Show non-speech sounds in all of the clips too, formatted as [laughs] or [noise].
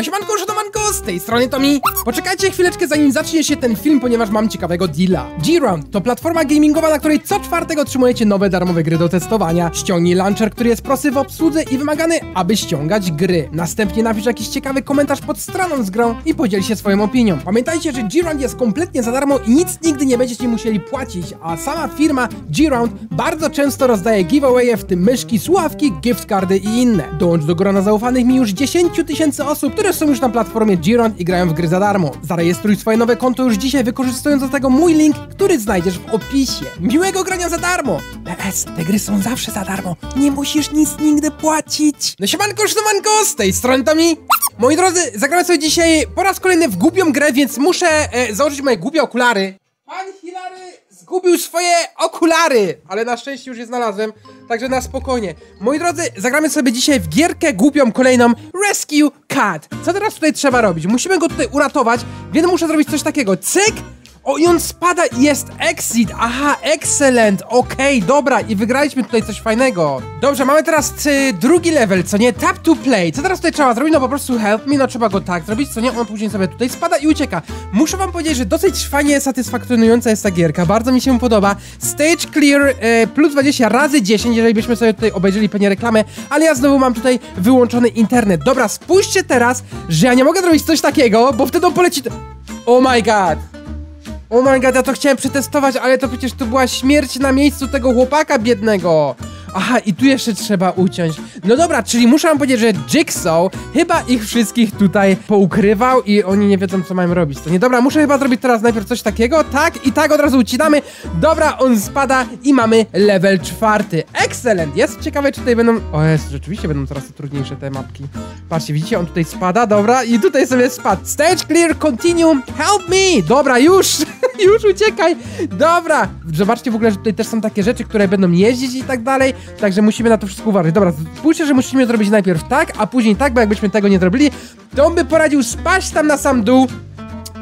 No siemanko, siemanko, z tej strony Tomi. Poczekajcie chwileczkę zanim zacznie się ten film, ponieważ mam ciekawego deala. G-Round to platforma gamingowa, na której co czwartek otrzymujecie nowe darmowe gry do testowania. Ściągnij launcher, który jest prosty w obsłudze i wymagany, aby ściągać gry. Następnie napisz jakiś ciekawy komentarz pod stroną z grą i podziel się swoją opinią. Pamiętajcie, że G-Round jest kompletnie za darmo i nic nigdy nie będziecie musieli płacić, a sama firma G-Round bardzo często rozdaje giveawaye, w tym myszki, słuchawki, gift cardy i inne. Dołącz do grona zaufanych mi już 10 tysięcy osób, które są już na platformie Giron i grają w gry za darmo. Zarejestruj swoje nowe konto już dzisiaj, wykorzystując do tego mój link, który znajdziesz w opisie. Miłego grania za darmo! PS, te gry są zawsze za darmo. Nie musisz nic nigdy płacić. No siemanko, siemanko, z tej strony Tomi. Moi drodzy, zagramy sobie dzisiaj po raz kolejny w głupią grę, więc muszę e, założyć moje głupie okulary. Pan Hilary zgubił swoje okulary, ale na szczęście już je znalazłem, także na spokojnie. Moi drodzy, zagramy sobie dzisiaj w gierkę głupią kolejną Rescue Cat. Co teraz tutaj trzeba robić? Musimy go tutaj uratować, więc muszę zrobić coś takiego. Cyk! O, i on spada i jest exit. Aha, excellent. Okej, okay, dobra. I wygraliśmy tutaj coś fajnego. Dobrze, mamy teraz y, drugi level, co nie? Tap to play. Co teraz tutaj trzeba zrobić? No po prostu help me, no trzeba go tak zrobić, co nie? On później sobie tutaj spada i ucieka. Muszę wam powiedzieć, że dosyć fajnie satysfakcjonująca jest ta gierka. Bardzo mi się podoba. Stage clear y, plus 20 razy 10, jeżeli byśmy sobie tutaj obejrzeli pewnie reklamę, ale ja znowu mam tutaj wyłączony internet. Dobra, spójrzcie teraz, że ja nie mogę zrobić coś takiego, bo wtedy on poleci... Oh my god! Oh my god, ja to chciałem przetestować, ale to przecież to była śmierć na miejscu tego chłopaka biednego. Aha, i tu jeszcze trzeba uciąć. No dobra, czyli muszę wam powiedzieć, że Jigsaw chyba ich wszystkich tutaj poukrywał i oni nie wiedzą, co mają robić. To nie dobra, muszę chyba zrobić teraz najpierw coś takiego. Tak, i tak od razu ucinamy. Dobra, on spada i mamy level czwarty. Excellent! Jest ciekawe, czy tutaj będą... O jest, rzeczywiście będą coraz trudniejsze te mapki. Patrzcie, widzicie, on tutaj spada, dobra, i tutaj sobie spadł. Stage clear, continue, help me! Dobra, już! [laughs] już uciekaj! Dobra! Zobaczcie w ogóle, że tutaj też są takie rzeczy, które będą jeździć i tak dalej. Także musimy na to wszystko uważać. Dobra, spójrzcie, że musimy zrobić najpierw tak, a później tak, bo jakbyśmy tego nie zrobili, to on by poradził spaść tam na sam dół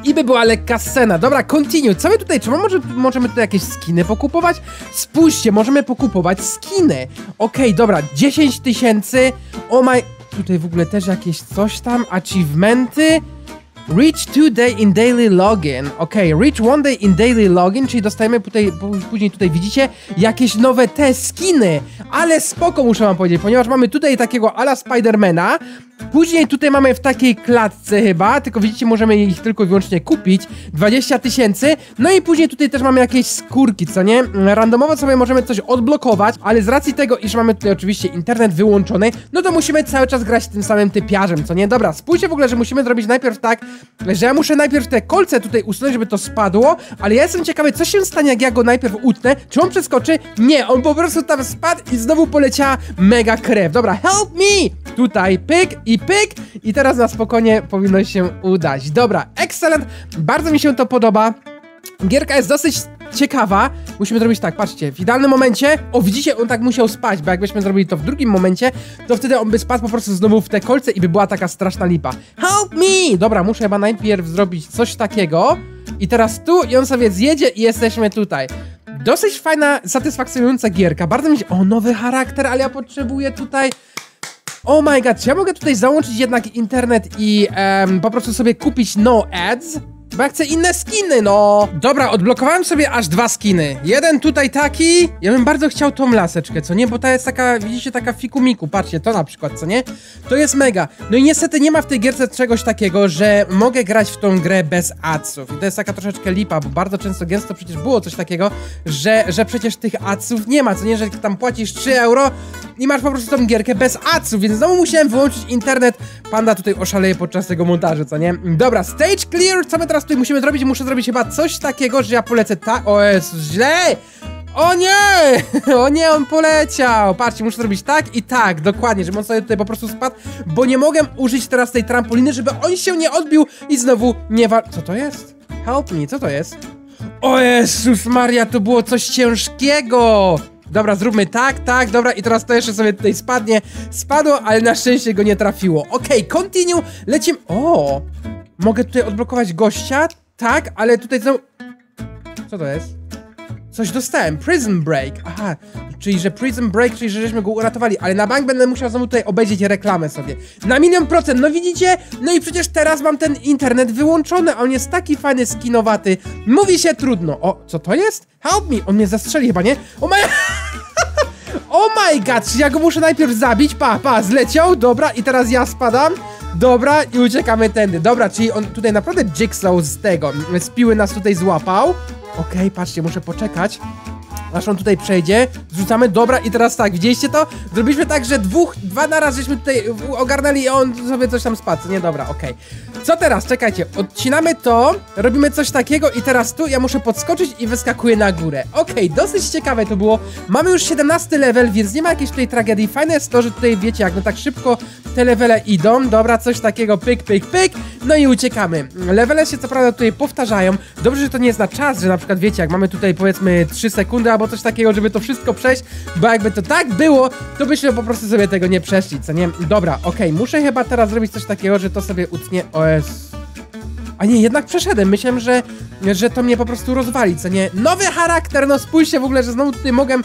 i by była lekka scena. Dobra, continue. Co my tutaj, czy może, możemy tutaj jakieś skiny pokupować? Spójrzcie, możemy pokupować skiny. Okej, okay, dobra, 10 tysięcy. O oh my... Tutaj w ogóle też jakieś coś tam, achievementy. Reach two day in daily login. Ok, reach one day in daily login, czyli dostajemy tutaj, później tutaj widzicie jakieś nowe te skiny. Ale spoko muszę wam powiedzieć, ponieważ mamy tutaj takiego ala Spidermana, Później tutaj mamy w takiej klatce chyba, tylko widzicie, możemy ich tylko i wyłącznie kupić. 20 tysięcy. No i później tutaj też mamy jakieś skórki, co nie? Randomowo sobie możemy coś odblokować, ale z racji tego, iż mamy tutaj oczywiście internet wyłączony, no to musimy cały czas grać tym samym typiarzem, co nie? Dobra, spójrzcie w ogóle, że musimy zrobić najpierw tak, że ja muszę najpierw te kolce tutaj usunąć, żeby to spadło, ale ja jestem ciekawy, co się stanie, jak ja go najpierw utnę. Czy on przeskoczy? Nie, on po prostu tam spadł i znowu poleciała mega krew. Dobra, help me! Tutaj pyk i pyk i teraz na spokojnie powinno się udać. Dobra, excellent, bardzo mi się to podoba. Gierka jest dosyć ciekawa. Musimy zrobić tak, patrzcie, w idealnym momencie, o widzicie, on tak musiał spać, bo jakbyśmy zrobili to w drugim momencie, to wtedy on by spadł po prostu znowu w te kolce i by była taka straszna lipa. Help me! Dobra, muszę chyba najpierw zrobić coś takiego i teraz tu i on sobie zjedzie i jesteśmy tutaj. Dosyć fajna, satysfakcjonująca gierka, bardzo mi się... O, nowy charakter, ale ja potrzebuję tutaj Oh my god, czy ja mogę tutaj załączyć jednak internet i po prostu sobie kupić no ads? Bo ja chcę inne skiny, no! Dobra, odblokowałem sobie aż dwa skiny. Jeden tutaj taki. Ja bym bardzo chciał tą laseczkę, co nie? Bo ta jest taka, widzicie, taka fikumiku. Patrzcie, to na przykład, co nie? To jest mega. No i niestety nie ma w tej gierce czegoś takiego, że mogę grać w tą grę bez adsów. I to jest taka troszeczkę lipa, bo bardzo często, gęsto przecież było coś takiego, że, że przecież tych adsów nie ma, co nie? Że tam płacisz 3 euro i masz po prostu tą gierkę bez adsów, więc znowu musiałem wyłączyć internet. Panda tutaj oszaleje podczas tego montażu, co nie? Dobra, stage clear, co my teraz tutaj musimy zrobić? Muszę zrobić chyba coś takiego, że ja polecę tak... O, jest źle! O nie! [laughs] O nie, on poleciał! Patrzcie, muszę zrobić tak i tak, dokładnie, żeby on sobie tutaj po prostu spadł, bo nie mogę użyć teraz tej trampoliny, żeby on się nie odbił i znowu nie wa... Co to jest? Help me, co to jest? O Jezus Maria, to było coś ciężkiego! Dobra, zróbmy tak, tak, dobra i teraz to jeszcze sobie tutaj spadnie. Spadło, ale na szczęście go nie trafiło. Okej, okay, continue, lecimy... O! Mogę tutaj odblokować gościa? Tak, ale tutaj znowu... Co to jest? Coś dostałem. Prison Break. Aha, czyli że Prison Break, czyli że żeśmy go uratowali, ale na bank będę musiał znowu tutaj obejrzeć reklamę sobie. Na milion procent, no widzicie? No i przecież teraz mam ten internet wyłączony, a on jest taki fajny, skinowaty. Mówi się trudno. O, co to jest? Help me! On mnie zastrzeli chyba, nie? O my... [laughs] Oh my god, czy ja go muszę najpierw zabić? Pa, pa, zleciał, dobra, i teraz ja spadam. Dobra, i uciekamy tędy. Dobra, czyli on tutaj naprawdę Jigsaw z tego, z piły nas tutaj złapał. Okej, okay, patrzcie, muszę poczekać aż on tutaj przejdzie, zrzucamy, dobra i teraz tak, widzieliście to? Zrobiliśmy tak, że dwóch, dwa naraz żeśmy tutaj ogarnęli i on sobie coś tam spadł, nie, dobra, okej. Okay. Co teraz? Czekajcie, odcinamy to, robimy coś takiego i teraz tu ja muszę podskoczyć i wyskakuję na górę. Okej, okay, dosyć ciekawe to było, mamy już 17 level, więc nie ma jakiejś tutaj tragedii, fajne jest to, że tutaj wiecie, jak no tak szybko te levele idą, dobra, coś takiego, pyk, pyk, pyk, no i uciekamy. Levele się co prawda tutaj powtarzają, dobrze, że to nie jest na czas, że na przykład wiecie, jak mamy tutaj powiedzmy 3 sekundy, albo coś takiego, żeby to wszystko przejść, bo jakby to tak było, to byśmy po prostu sobie tego nie przeszli, co nie? Dobra, okej, okay, muszę chyba teraz zrobić coś takiego, że to sobie utnie... OS. A nie, jednak przeszedłem. Myślałem, że, że to mnie po prostu rozwali, co nie? Nowy charakter, no spójrzcie w ogóle, że znowu tutaj mogę...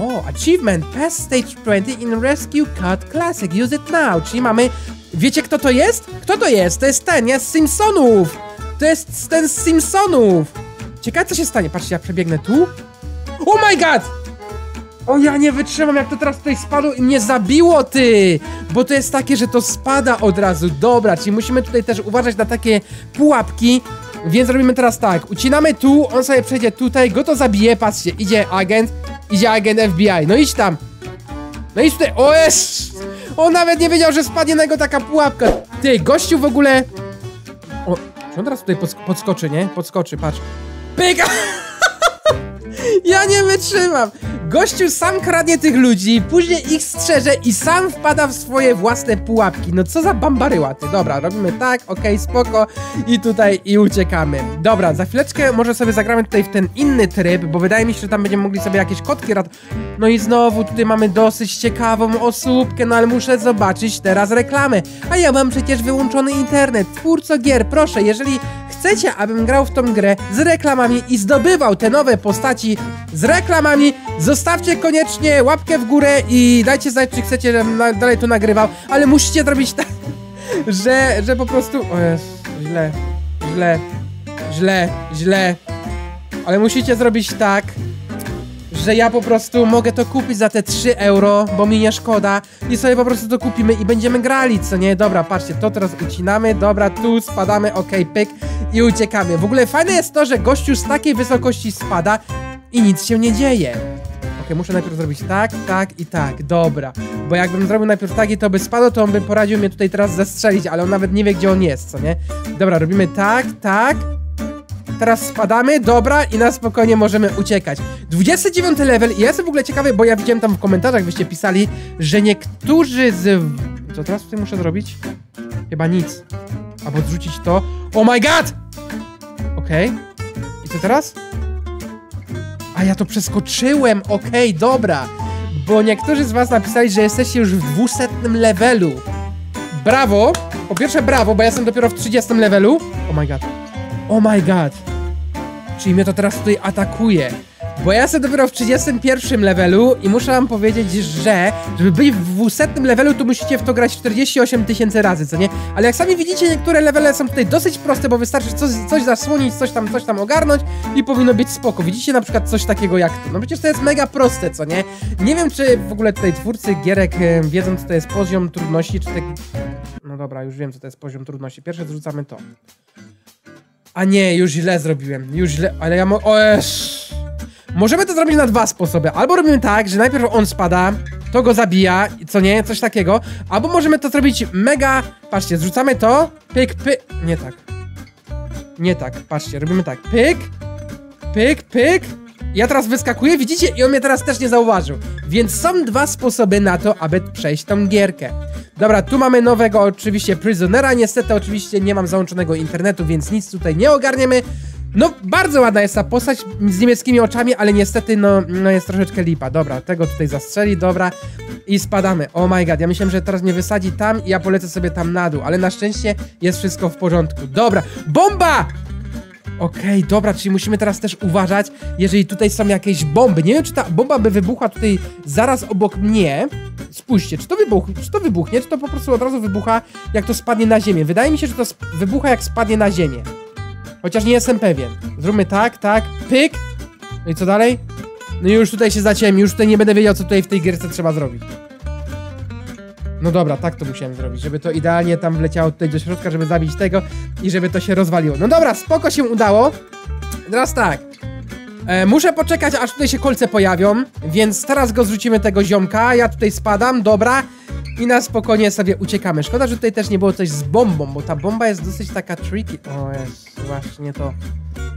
O, achievement, pass stage 20 in rescue cut classic, use it now, czyli mamy... Wiecie kto to jest? Kto to jest? To jest ten, jest z Simpsonów! To jest ten z Simpsonów! Ciekawe co się stanie, patrzcie, ja przebiegnę tu Oh my god! O ja nie wytrzymam, jak to teraz tutaj spadło i mnie zabiło, ty! Bo to jest takie, że to spada od razu. Dobra, czyli musimy tutaj też uważać na takie pułapki. Więc robimy teraz tak, ucinamy tu, on sobie przejdzie tutaj, go to zabije, patrzcie, idzie agent, idzie agent FBI, no idź tam. No idź tutaj, o jest! On nawet nie wiedział, że spadnie na niego taka pułapka. Ty, gościu w ogóle... O, czy on teraz tutaj podskoczy, nie? Podskoczy, patrz. Pyka! [laughs] Ja nie wytrzymam! Gościu sam kradnie tych ludzi, później ich strzeże i sam wpada w swoje własne pułapki. No co za bambaryła ty. Dobra, robimy tak, okej, okay, spoko i tutaj i uciekamy. Dobra, za chwileczkę może sobie zagramy tutaj w ten inny tryb, bo wydaje mi się, że tam będziemy mogli sobie jakieś kotki rad... No i znowu tutaj mamy dosyć ciekawą osóbkę, no ale muszę zobaczyć teraz reklamę. A ja mam przecież wyłączony internet. Twórco gier, proszę, jeżeli chcecie, abym grał w tą grę z reklamami i zdobywał te nowe postaci z reklamami, zostawcie koniecznie łapkę w górę i dajcie znać, czy chcecie, żebym dalej to nagrywał, ale musicie zrobić tak, [laughs] że, że po prostu... O jest, źle, źle, źle, źle. Ale musicie zrobić tak, że ja po prostu mogę to kupić za te 3 euro, bo mi nie szkoda i sobie po prostu to kupimy i będziemy grali, co nie? Dobra, patrzcie, to teraz ucinamy, dobra, tu spadamy, okej, okay, pyk i uciekamy. W ogóle fajne jest to, że gościu z takiej wysokości spada i nic się nie dzieje. Okej, okay, muszę najpierw zrobić tak, tak i tak, dobra. Bo jakbym zrobił najpierw tak i to by spadło, to on by poradził mnie tutaj teraz zastrzelić, ale on nawet nie wie, gdzie on jest, co nie? Dobra, robimy tak, tak, Teraz spadamy, dobra, i na spokojnie możemy uciekać. 29 level i ja jestem w ogóle ciekawy, bo ja widziałem tam w komentarzach, byście pisali, że niektórzy z... Co teraz tutaj muszę zrobić? Chyba nic. Albo odrzucić to. Oh my god! Okej. Okay. I co teraz? A ja to przeskoczyłem, okej, okay, dobra. Bo niektórzy z was napisali, że jesteście już w 200 levelu. Brawo! Po pierwsze brawo, bo ja jestem dopiero w 30 levelu. Oh my god. Oh my god. Czyli mnie to teraz tutaj atakuje. Bo ja jestem dopiero w 31 levelu i muszę wam powiedzieć, że żeby być w 200 levelu, to musicie w to grać 48 tysięcy razy, co nie? Ale jak sami widzicie, niektóre levele są tutaj dosyć proste, bo wystarczy coś, coś zasłonić, coś tam, coś tam ogarnąć i powinno być spoko. Widzicie na przykład coś takiego jak to. No przecież to jest mega proste, co nie? Nie wiem, czy w ogóle tutaj twórcy gierek wiedzą, co to jest poziom trudności, czy tak... No dobra, już wiem, co to jest poziom trudności. Pierwsze zrzucamy to. A nie, już źle zrobiłem, już źle, ale ja mo... O, Możemy to zrobić na dwa sposoby. Albo robimy tak, że najpierw on spada, to go zabija, co nie, coś takiego. Albo możemy to zrobić mega... Patrzcie, zrzucamy to, pyk, pyk... Nie tak. Nie tak, patrzcie, robimy tak. Pyk, pyk, pyk. Ja teraz wyskakuję, widzicie? I on mnie teraz też nie zauważył. Więc są dwa sposoby na to, aby przejść tą gierkę. Dobra, tu mamy nowego oczywiście Prisonera. Niestety oczywiście nie mam załączonego internetu, więc nic tutaj nie ogarniemy. No, bardzo ładna jest ta postać z niemieckimi oczami, ale niestety, no, no jest troszeczkę lipa. Dobra, tego tutaj zastrzeli, dobra. I spadamy. Oh my god, ja myślałem, że teraz mnie wysadzi tam i ja polecę sobie tam na dół, ale na szczęście jest wszystko w porządku. Dobra, bomba! Okej, dobra, czyli musimy teraz też uważać, jeżeli tutaj są jakieś bomby. Nie wiem, czy ta bomba by wybuchła tutaj zaraz obok mnie. Spójrzcie, czy to, wybuch czy to wybuchnie, czy to po prostu od razu wybucha, jak to spadnie na ziemię. Wydaje mi się, że to wybucha, jak spadnie na ziemię. Chociaż nie jestem pewien. Zróbmy tak, tak, pyk. No i co dalej? No i już tutaj się zacięłem, już tutaj nie będę wiedział, co tutaj w tej gierce trzeba zrobić. No dobra, tak to musiałem zrobić, żeby to idealnie tam wleciało tutaj do środka, żeby zabić tego i żeby to się rozwaliło. No dobra, spoko się udało. Teraz tak. E, muszę poczekać, aż tutaj się kolce pojawią, więc teraz go zrzucimy tego ziomka, ja tutaj spadam, dobra. I na spokojnie sobie uciekamy. Szkoda, że tutaj też nie było coś z bombą, bo ta bomba jest dosyć taka tricky. O jest, właśnie to.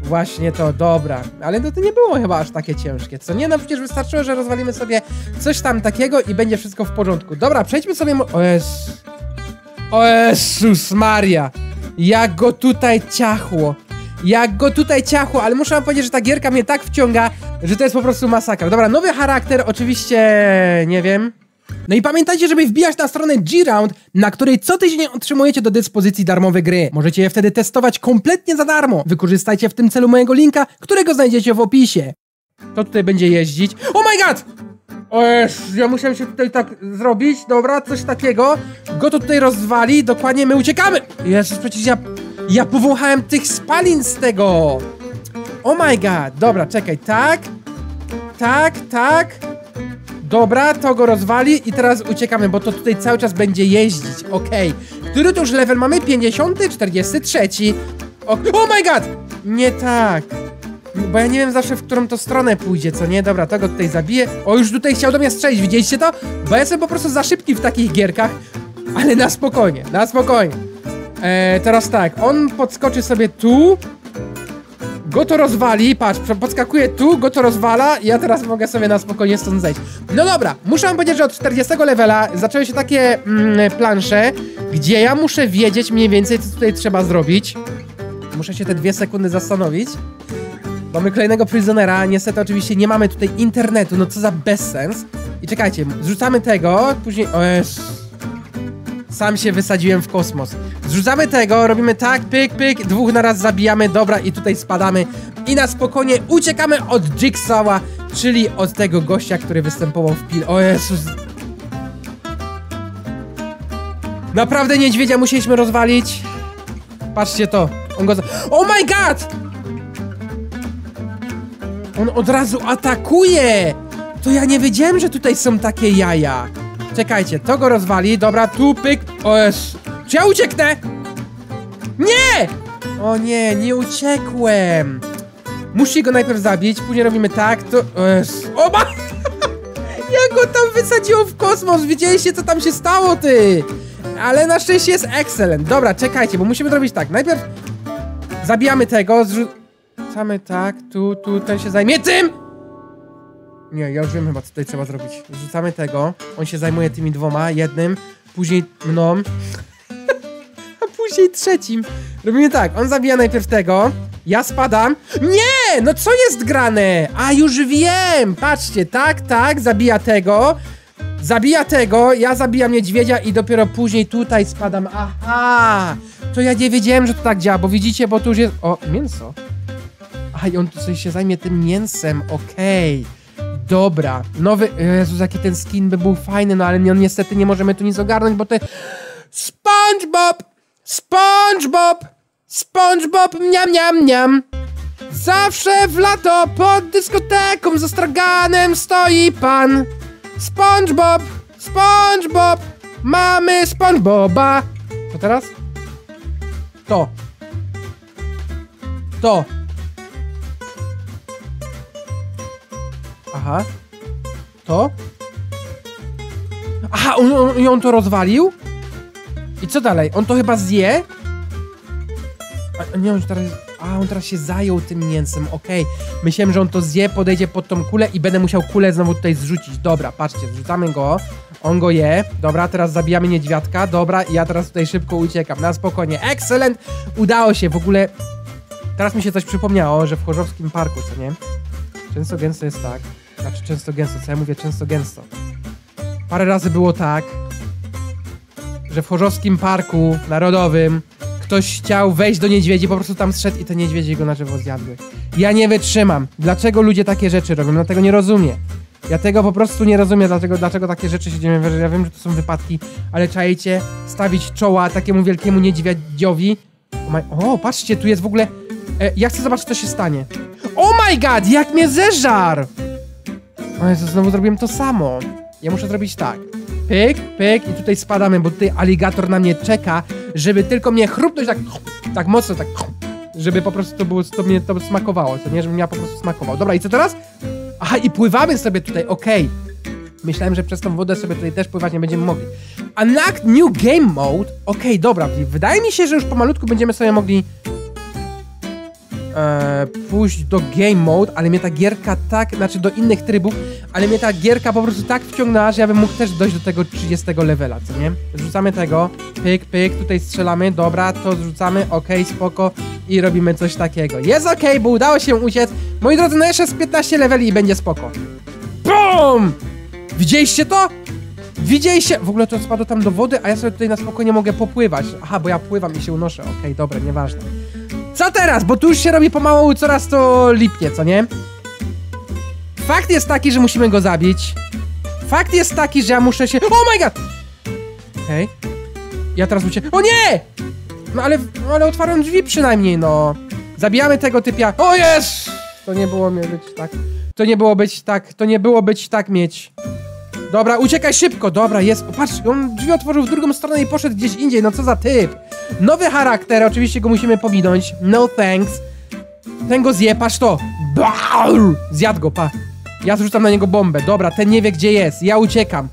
Właśnie to, dobra. Ale no to nie było chyba aż takie ciężkie, co nie? No przecież wystarczyło, że rozwalimy sobie coś tam takiego i będzie wszystko w porządku. Dobra, przejdźmy sobie... O Jezus. O Jezus Maria. Jak go tutaj ciachło. Jak go tutaj ciachło, ale muszę wam powiedzieć, że ta gierka mnie tak wciąga, że to jest po prostu masakra. Dobra, nowy charakter, oczywiście... nie wiem... No i pamiętajcie, żeby wbijać na stronę G-Round, na której co tydzień otrzymujecie do dyspozycji darmowe gry. Możecie je wtedy testować kompletnie za darmo. Wykorzystajcie w tym celu mojego linka, którego znajdziecie w opisie. To tutaj będzie jeździć. Oh my god! O Jezus, ja musiałem się tutaj tak zrobić, dobra, coś takiego. Go to tutaj rozwali, dokładnie my uciekamy! Jezus, przecież ja... Ja powąchałem tych spalin z tego! Oh my god, dobra, czekaj, tak... Tak, tak... Dobra, to go rozwali i teraz uciekamy, bo to tutaj cały czas będzie jeździć. Okej. Okay. Który to już level mamy? 50? 43. O oh my god! Nie tak. Bo ja nie wiem zawsze, w którą to stronę pójdzie, co nie? Dobra, to go tutaj zabiję. O, już tutaj chciał do mnie strzelić, widzieliście to? Bo ja jestem po prostu za szybki w takich gierkach. Ale na spokojnie, na spokojnie. Eee, teraz tak, on podskoczy sobie tu. Go to rozwali, patrz, podskakuje tu, go to rozwala i ja teraz mogę sobie na spokojnie stąd zejść. No dobra, muszę wam powiedzieć, że od 40 levela zaczęły się takie mm, plansze, gdzie ja muszę wiedzieć mniej więcej, co tutaj trzeba zrobić. Muszę się te dwie sekundy zastanowić. Mamy kolejnego prisonera, niestety oczywiście nie mamy tutaj internetu, no co za bezsens. I czekajcie, zrzucamy tego, później... O. Sam się wysadziłem w kosmos. Zrzucamy tego, robimy tak, pyk, pyk, dwóch naraz zabijamy, dobra, i tutaj spadamy. I na spokojnie uciekamy od Jigsawa, czyli od tego gościa, który występował w pil... O Jezus... Naprawdę niedźwiedzia musieliśmy rozwalić? Patrzcie to. On go... Za... Oh my god! On od razu atakuje! To ja nie wiedziałem, że tutaj są takie jaja. Czekajcie, to go rozwali. Dobra, tu pyk. O jest. Czy ja ucieknę? Nie! O nie, nie uciekłem. Musi go najpierw zabić, później robimy tak, to... O, jest. o ma... [laughs] Ja go tam wysadziło w kosmos, widzieliście co tam się stało, ty! Ale na szczęście jest excellent. Dobra, czekajcie, bo musimy zrobić tak. Najpierw zabijamy tego, zrzucamy tak, tu, tu, ten się zajmie tym! Nie, ja już wiem chyba, co tutaj trzeba zrobić. Rzucamy tego, on się zajmuje tymi dwoma, jednym, później mną, [laughs] a później trzecim. Robimy tak, on zabija najpierw tego, ja spadam. Nie! No co jest grane? A, już wiem! Patrzcie, tak, tak, zabija tego, zabija tego, ja zabijam niedźwiedzia i dopiero później tutaj spadam. Aha! To ja nie wiedziałem, że to tak działa, bo widzicie, bo tu już jest... O, mięso. A, i on tu coś się zajmie tym mięsem, okej. Okay. Dobra, nowy... Jezus, jaki ten skin by był fajny, no ale niestety nie możemy tu nic ogarnąć, bo to... SpongeBob! SpongeBob! SpongeBob, miam, miam, miam! Zawsze w lato pod dyskoteką ze straganem stoi pan SpongeBob! SpongeBob! Mamy SpongeBoba! Co teraz? To. To. Aha. To? Aha, on, on, i on to rozwalił? I co dalej? On to chyba zje? A, nie, on teraz... A, on teraz się zajął tym mięsem, okej. Okay. Myślałem, że on to zje, podejdzie pod tą kulę i będę musiał kulę znowu tutaj zrzucić. Dobra, patrzcie, zrzucamy go. On go je. Dobra, teraz zabijamy niedźwiadka. Dobra, ja teraz tutaj szybko uciekam. Na spokojnie. Excellent! Udało się. W ogóle... Teraz mi się coś przypomniało, że w Chorzowskim Parku, co nie? Często gęsto jest tak, znaczy często gęsto, co ja mówię często gęsto. Parę razy było tak, że w Chorzowskim Parku Narodowym ktoś chciał wejść do niedźwiedzi, po prostu tam zszedł i te niedźwiedzie go na drzewo zjadły. Ja nie wytrzymam. Dlaczego ludzie takie rzeczy robią? Dlatego nie rozumiem. Ja tego po prostu nie rozumiem, dlaczego, dlaczego takie rzeczy się dzieją. Ja wiem, że to są wypadki, ale czajcie stawić czoła takiemu wielkiemu niedźwiedziowi. O, my, o patrzcie, tu jest w ogóle... E, ja chcę zobaczyć, co się stanie. Oh my god, jak mnie zeżarł! O Jezu, znowu zrobiłem to samo. Ja muszę zrobić tak. Pyk, pyk i tutaj spadamy, bo tutaj aligator na mnie czeka, żeby tylko mnie chrupnąć tak, tak mocno, tak, żeby po prostu to było, to mnie to smakowało, co nie, żeby ja po prostu smakował. Dobra, i co teraz? Aha, i pływamy sobie tutaj, okej. Myślałem, że przez tą wodę sobie tutaj też pływać nie będziemy mogli. Unlock New Game Mode. Okej, dobra, wydaje mi się, że już pomalutku będziemy sobie mogli e, pójść do game mode, ale mnie ta gierka tak, znaczy do innych trybów, ale mnie ta gierka po prostu tak wciągnęła, że ja bym mógł też dojść do tego 30 levela, co nie? Zrzucamy tego, pyk, pyk, tutaj strzelamy, dobra, to zrzucamy, okej, okay, spoko i robimy coś takiego. Jest okej, okay, bo udało się uciec. Moi drodzy, no jeszcze z 15 leveli i będzie spoko. BOOM! Widzieliście to? Widzieliście? W ogóle to spadło tam do wody, a ja sobie tutaj na spokojnie mogę popływać. Aha, bo ja pływam i się unoszę. Okej, okay, dobra, nieważne. Co teraz? Bo tu już się robi pomału coraz to lipnie, co nie? Fakt jest taki, że musimy go zabić. Fakt jest taki, że ja muszę się... Oh my god! Okej. Ja teraz muszę... O nie! No ale, ale otwarłem drzwi przynajmniej, no. Zabijamy tego typia. O jest! To nie było być tak. To nie było być tak. To nie było być tak mieć. Dobra, uciekaj szybko. Dobra, jest. Patrz, on drzwi otworzył w drugą stronę i poszedł gdzieś indziej. No co za typ. Nowy charakter, oczywiście go musimy pominąć. No thanks. Ten go zje, patrz to. Zjadł go, pa. Ja zrzucam na niego bombę. Dobra, ten nie wie gdzie jest. Ja uciekam.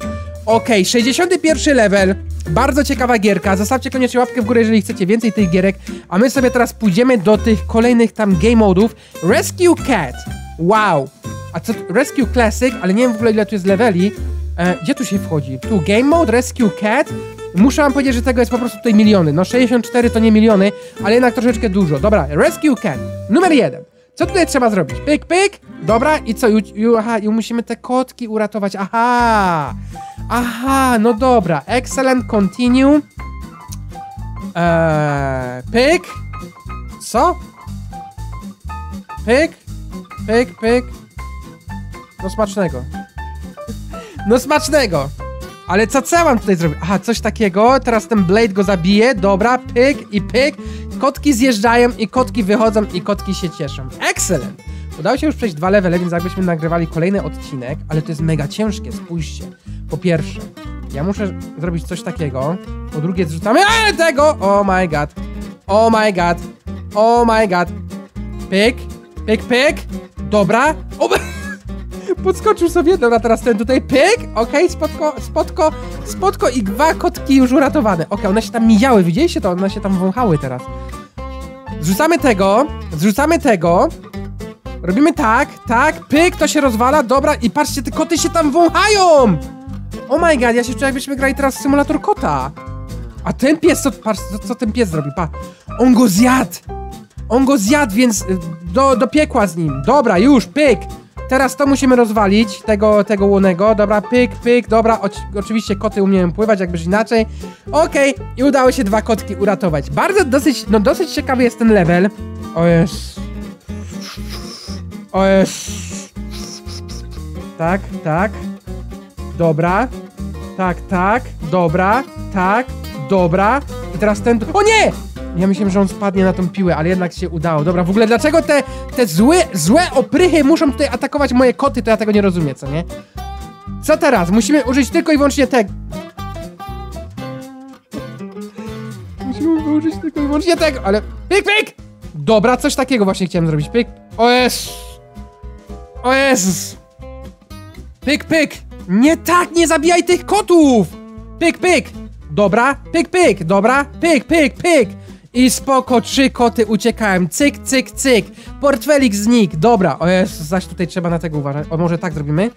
Okej, okay, 61 level. Bardzo ciekawa gierka. Zostawcie koniecznie łapkę w górę, jeżeli chcecie więcej tych gierek. A my sobie teraz pójdziemy do tych kolejnych tam game modów. Rescue Cat. Wow. A co? Rescue Classic, ale nie wiem w ogóle ile tu jest leveli. E, gdzie tu się wchodzi? Tu Game Mode, Rescue Cat. Muszę wam powiedzieć, że tego jest po prostu tutaj miliony. No 64 to nie miliony, ale jednak troszeczkę dużo. Dobra, Rescue Cat. Numer jeden. Co tutaj trzeba zrobić? Pyk, pyk. Dobra, i co? Ju, ju, aha, i musimy te kotki uratować. Aha. Aha, no dobra. Excellent, continue. Eee, pyk. Co? Pyk. Pyk, pyk. No smacznego. No smacznego! Ale co, co mam tutaj zrobić? Aha, coś takiego, teraz ten Blade go zabije, dobra, pyk i pyk. Kotki zjeżdżają i kotki wychodzą i kotki się cieszą. Excellent! Udało się już przejść dwa levele, więc jakbyśmy nagrywali kolejny odcinek, ale to jest mega ciężkie, spójrzcie. Po pierwsze, ja muszę zrobić coś takiego, po drugie zrzucamy ale tego! Oh my god. Oh my god. Oh my god. Pyk, pyk, pyk. Dobra. Oh Podskoczył sobie, dobra, teraz ten tutaj pyk, okej, okay, spotko, spotko, spotko i dwa kotki już uratowane. Okej, okay, one się tam mijały, widzieliście to? One się tam wąchały teraz. Zrzucamy tego, zrzucamy tego, robimy tak, tak, pyk, to się rozwala, dobra, i patrzcie, te koty się tam wąchają! Oh my god, ja się czuję jakbyśmy grali teraz w symulator kota. A ten pies, co, patrz, co, co ten pies zrobi, pa. On go zjadł! On go zjadł, więc y, do, do piekła z nim. Dobra, już, pyk! Teraz to musimy rozwalić, tego, tego łonego. Dobra, pyk, pyk, dobra, oczywiście koty umieją pływać, jakbyś inaczej. Okej, okay. i udało się dwa kotki uratować. Bardzo dosyć, no dosyć ciekawy jest ten level. O jest. O jest. Tak, tak. Dobra. Tak, tak. Dobra. Tak. Dobra. I teraz ten... O nie! Ja myślałem, że on spadnie na tą piłę, ale jednak się udało. Dobra, w ogóle dlaczego te, te złe, złe oprychy muszą tutaj atakować moje koty, to ja tego nie rozumiem, co nie? Co teraz? Musimy użyć tylko i wyłącznie tego. Musimy użyć tylko i wyłącznie tego, ale... Pyk, pyk! Dobra, coś takiego właśnie chciałem zrobić. Pyk. O jest. O jest. Pyk, pyk! Nie tak, nie zabijaj tych kotów! Pyk, pyk! Dobra, pyk, pyk, dobra, pyk, pyk, pyk! I spoko, trzy koty uciekałem. Cyk, cyk, cyk. Portfelik znikł. Dobra, o jest, zaś tutaj trzeba na tego uważać. O, może tak zrobimy?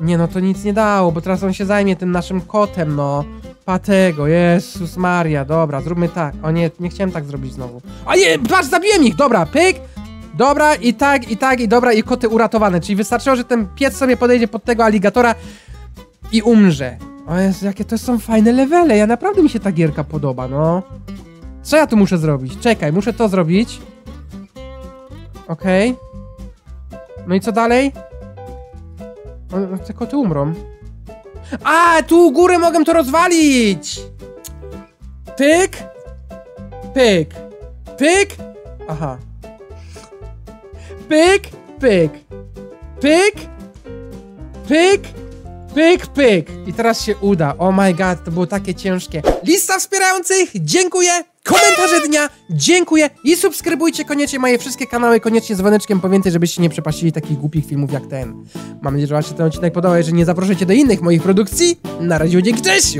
Nie, no to nic nie dało, bo teraz on się zajmie tym naszym kotem, no. Patego, Jezus Maria, dobra, zróbmy tak. O nie, nie chciałem tak zrobić znowu. A nie, patrz, zabiłem ich, dobra, pyk. Dobra, i tak, i tak, i dobra, i koty uratowane. Czyli wystarczyło, że ten pies sobie podejdzie pod tego aligatora i umrze. O Jezu, jakie to są fajne levele, ja naprawdę mi się ta gierka podoba, no. Co ja tu muszę zrobić? Czekaj, muszę to zrobić. Okej. No i co dalej? O, te koty umrą. A, tu u góry mogę to rozwalić! Pyk! Pyk! Pyk! Aha. Pyk! Pyk! Pyk! Pyk! Pyk, pyk! I teraz się uda. Oh my god, to było takie ciężkie. Lista wspierających, dziękuję! Komentarze dnia, dziękuję! I subskrybujcie koniecznie moje wszystkie kanały, koniecznie z dzwoneczkiem po więcej, żebyście nie przepaścili takich głupich filmów jak ten. Mam nadzieję, że wam się ten odcinek podobał. Jeżeli nie zaproszycie do innych moich produkcji, na razie dzięki, cześć!